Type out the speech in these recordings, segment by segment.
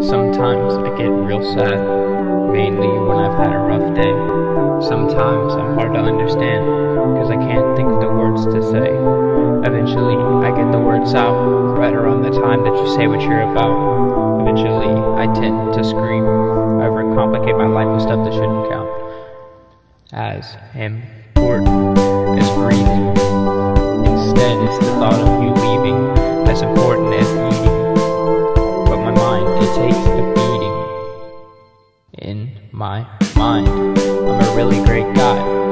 Sometimes I get real sad, mainly when I've had a rough day. Sometimes I'm hard to understand, because I can't think of the words to say. Eventually, I get the words out, right around the time that you say what you're about. Eventually, I tend to scream, overcomplicate my life with stuff that shouldn't count. As important as breathing. Instead, it's the thought of my mind, I'm a really great guy.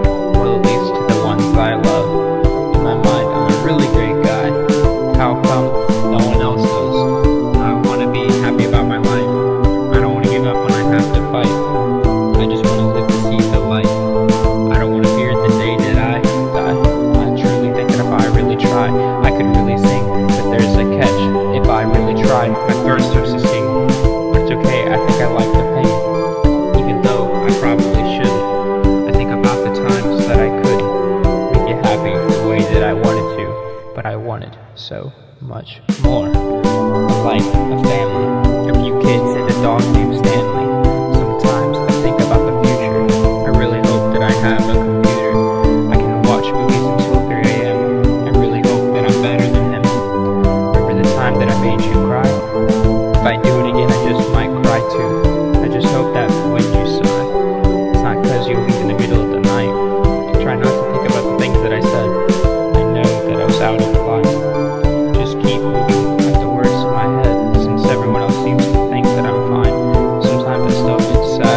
I wanted so much more. A life, a family, a few kids, and a dog named Stanley. Sometimes I think about the future. I really hope that I have a computer. I can watch movies until 3 a.m. I really hope that I'm better than him. Remember the time that I made you cry?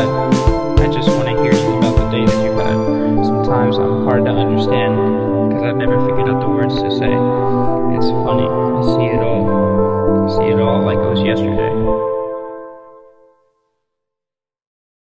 I just want to hear you about the day that you had. Sometimes I'm hard to understand, because I've never figured out the words to say. It's funny, I see it all. I see it all like it was yesterday.